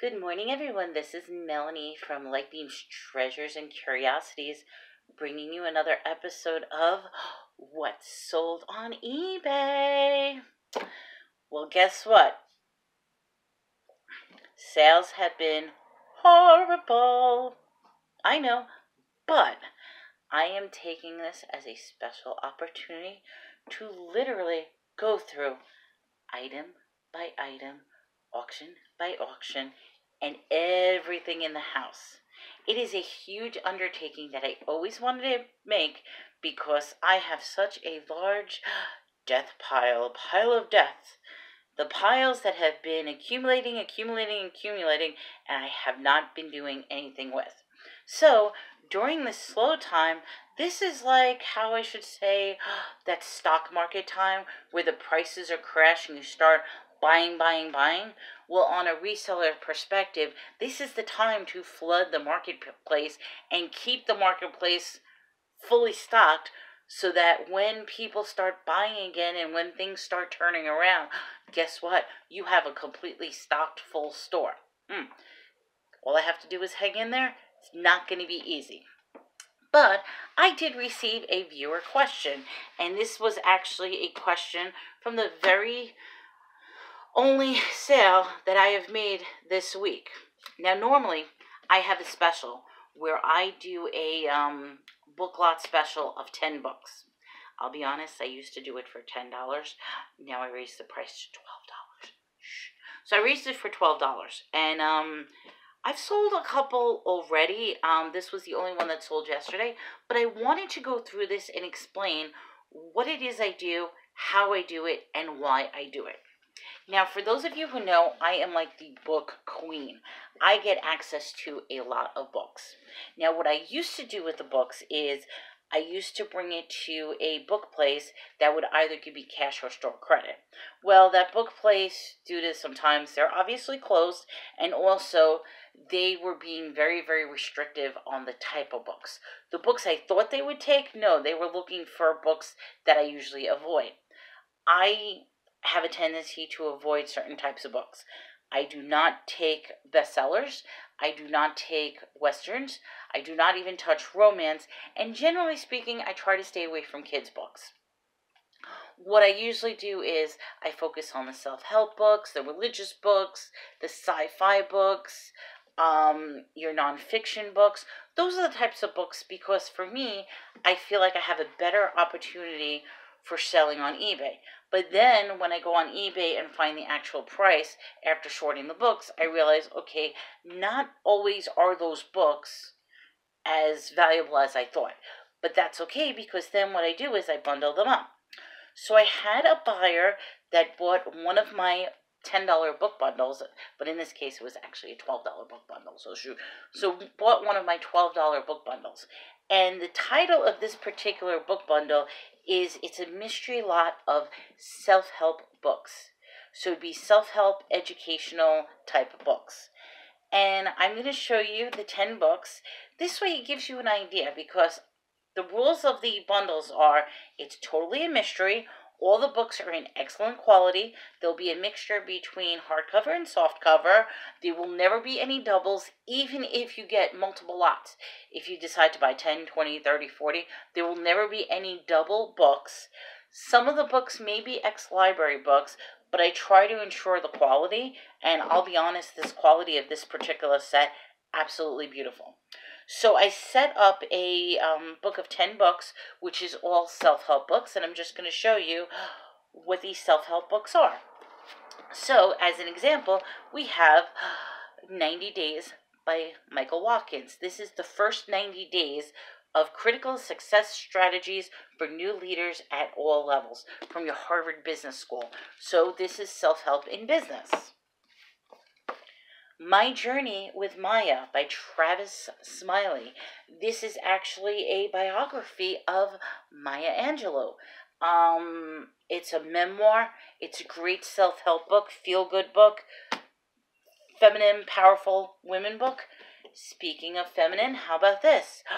Good morning, everyone. This is Melanie from Lightbeam's Treasures and Curiosities, bringing you another episode of What's Sold on eBay. Well, guess what? Sales have been horrible. I know, but I am taking this as a special opportunity to literally go through item by item, auction by auction, and everything in the house. It is a huge undertaking that I always wanted to make because I have such a large death pile, pile of death. The piles that have been accumulating, accumulating, accumulating, and I have not been doing anything with. So, during this slow time, this is like how I should say that stock market time where the prices are crashing, you start buying, buying, buying. Well, on a reseller perspective, this is the time to flood the marketplace and keep the marketplace fully stocked so that when people start buying again and when things start turning around, guess what? You have a completely stocked full store. Hmm. All I have to do is hang in there. It's not going to be easy. But I did receive a viewer question, and this was actually a question from the very only sale that I have made this week. Now, normally I have a special where I do a um, book lot special of 10 books. I'll be honest, I used to do it for $10. Now I raised the price to $12. So I raised it for $12. And um, I've sold a couple already. Um, this was the only one that sold yesterday. But I wanted to go through this and explain what it is I do, how I do it, and why I do it. Now, for those of you who know, I am like the book queen. I get access to a lot of books. Now, what I used to do with the books is I used to bring it to a book place that would either give me cash or store credit. Well, that book place, due to sometimes they're obviously closed, and also they were being very, very restrictive on the type of books. The books I thought they would take, no, they were looking for books that I usually avoid. I have a tendency to avoid certain types of books. I do not take bestsellers. I do not take westerns. I do not even touch romance. And generally speaking, I try to stay away from kids' books. What I usually do is I focus on the self help books, the religious books, the sci fi books, um, your nonfiction books. Those are the types of books because for me, I feel like I have a better opportunity for selling on eBay. But then when I go on eBay and find the actual price after sorting the books, I realize, okay, not always are those books as valuable as I thought. But that's okay because then what I do is I bundle them up. So I had a buyer that bought one of my $10 book bundles, but in this case it was actually a $12 book bundle. So so bought one of my $12 book bundles. And the title of this particular book bundle is it's a mystery lot of self-help books. So it'd be self-help educational type books. And I'm going to show you the 10 books. This way it gives you an idea because the rules of the bundles are it's totally a mystery all the books are in excellent quality. There'll be a mixture between hardcover and softcover. There will never be any doubles, even if you get multiple lots. If you decide to buy 10, 20, 30, 40, there will never be any double books. Some of the books may be ex library books, but I try to ensure the quality. And I'll be honest, this quality of this particular set, absolutely beautiful. So I set up a um, book of 10 books, which is all self help books, and I'm just going to show you what these self help books are. So, as an example, we have 90 Days by Michael Watkins. This is the first 90 days of critical success strategies for new leaders at all levels from your Harvard Business School. So, this is self help in business. My Journey with Maya by Tavis Smiley. This is actually a biography of Maya Angelou. Um, it's a memoir. It's a great self-help book, feel-good book, feminine, powerful women book. Speaking of feminine, how about this?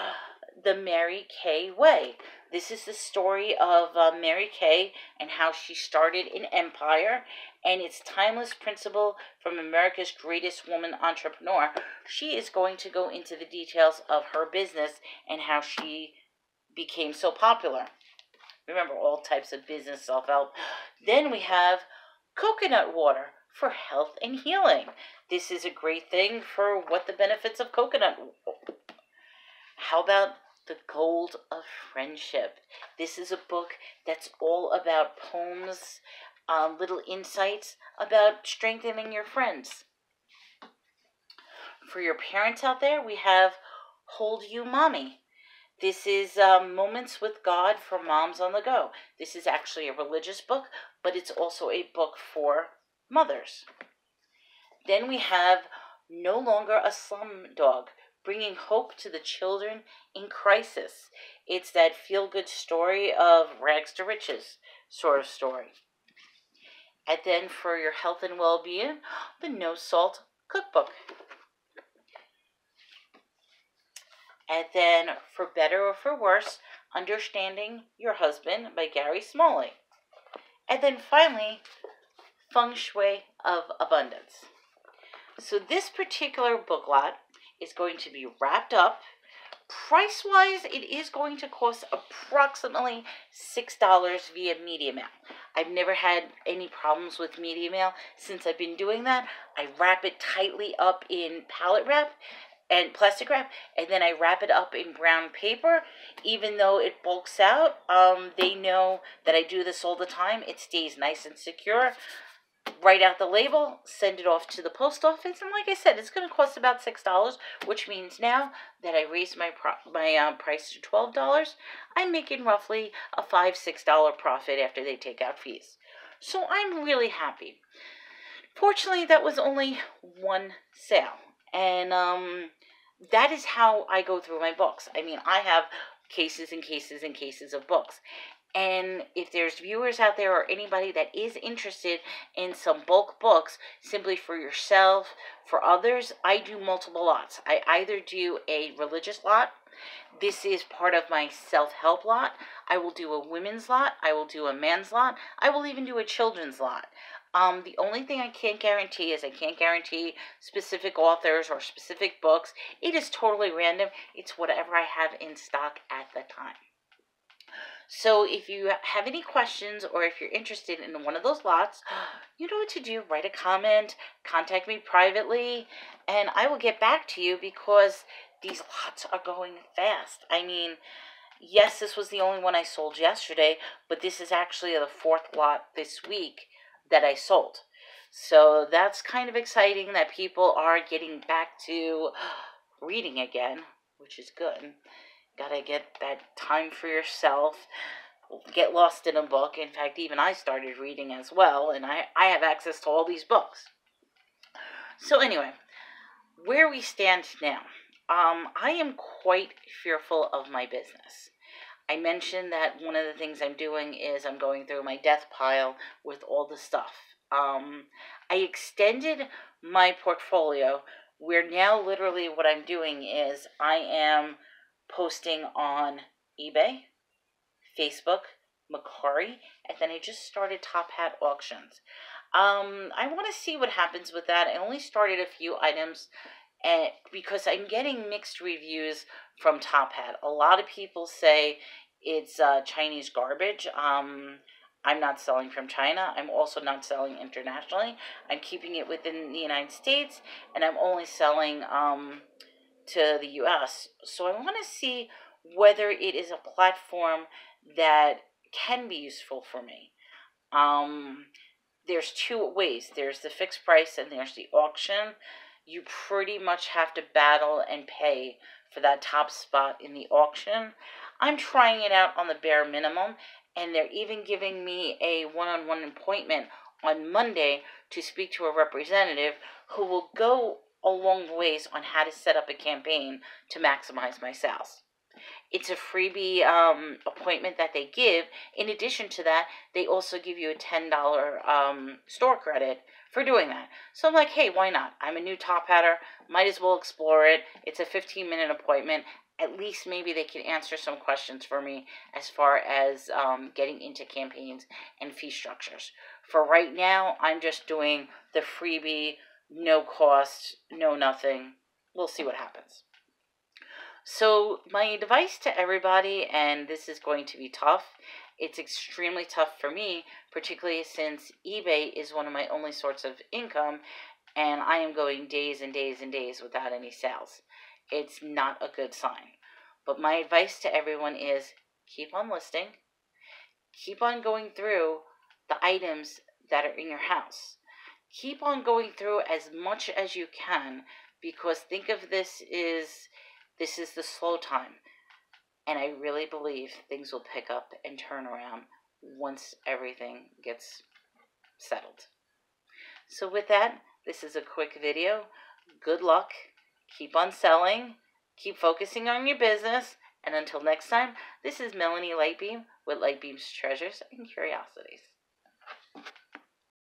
The Mary Kay Way. This is the story of uh, Mary Kay and how she started an empire and its timeless principle from America's greatest woman entrepreneur. She is going to go into the details of her business and how she became so popular. Remember, all types of business self help. Then we have coconut water for health and healing. This is a great thing for what the benefits of coconut. How about the Gold of Friendship? This is a book that's all about poems, um, little insights about strengthening your friends. For your parents out there, we have Hold You Mommy. This is um, Moments with God for Moms on the Go. This is actually a religious book, but it's also a book for mothers. Then we have No Longer a Slum Dog, bringing hope to the children in crisis. It's that feel good story of rags to riches sort of story. And then for your health and well being, the No Salt Cookbook. And then for better or for worse, Understanding Your Husband by Gary Smalley. And then finally, Feng Shui of Abundance. So this particular book lot is going to be wrapped up. Price wise, it is going to cost approximately $6 via Media Mail. I've never had any problems with Media Mail since I've been doing that. I wrap it tightly up in pallet wrap and plastic wrap, and then I wrap it up in brown paper. Even though it bulks out, um, they know that I do this all the time. It stays nice and secure write out the label, send it off to the post office, and like I said, it's going to cost about six dollars, which means now that I raised my my uh, price to twelve dollars, I'm making roughly a five six dollar profit after they take out fees. So I'm really happy. Fortunately, that was only one sale, and um, that is how I go through my books. I mean, I have cases and cases and cases of books. And if there's viewers out there or anybody that is interested in some bulk books, simply for yourself, for others, I do multiple lots. I either do a religious lot, this is part of my self help lot. I will do a women's lot. I will do a man's lot. I will even do a children's lot. Um, the only thing I can't guarantee is I can't guarantee specific authors or specific books. It is totally random. It's whatever I have in stock at the time. So if you have any questions or if you're interested in one of those lots, you know what to do. Write a comment, contact me privately, and I will get back to you because these lots are going fast. I mean, yes, this was the only one I sold yesterday, but this is actually the fourth lot this week that I sold. So that's kind of exciting that people are getting back to reading again, which is good. Gotta get that time for yourself. Get lost in a book. In fact, even I started reading as well, and I, I have access to all these books. So, anyway, where we stand now. Um, I am quite fearful of my business. I mentioned that one of the things I'm doing is I'm going through my death pile with all the stuff. Um, I extended my portfolio where now literally what I'm doing is I am posting on eBay, Facebook, Mercari, and then I just started Top Hat auctions. Um, I want to see what happens with that. I only started a few items and because I'm getting mixed reviews from Top Hat. A lot of people say it's uh, Chinese garbage. Um, I'm not selling from China. I'm also not selling internationally. I'm keeping it within the United States, and I'm only selling um, to the US. So I want to see whether it is a platform that can be useful for me. Um, there's two ways there's the fixed price and there's the auction. You pretty much have to battle and pay for that top spot in the auction. I'm trying it out on the bare minimum, and they're even giving me a one on one appointment on Monday to speak to a representative who will go along the ways on how to set up a campaign to maximize my sales. It's a freebie um, appointment that they give. In addition to that, they also give you a $10 um, store credit for doing that. So I'm like, hey, why not? I'm a new top hatter. Might as well explore it. It's a 15 minute appointment. At least maybe they can answer some questions for me as far as um, getting into campaigns and fee structures. For right now, I'm just doing the freebie, no cost, no nothing. We'll see what happens. So, my advice to everybody, and this is going to be tough, it's extremely tough for me, particularly since eBay is one of my only sorts of income, and I am going days and days and days without any sales. It's not a good sign. But my advice to everyone is keep on listing, keep on going through the items that are in your house. Keep on going through as much as you can because think of this is this is the slow time. And I really believe things will pick up and turn around once everything gets settled. So with that, this is a quick video. Good luck. Keep on selling. Keep focusing on your business. And until next time, this is Melanie Lightbeam with Lightbeam's Treasures and Curiosities.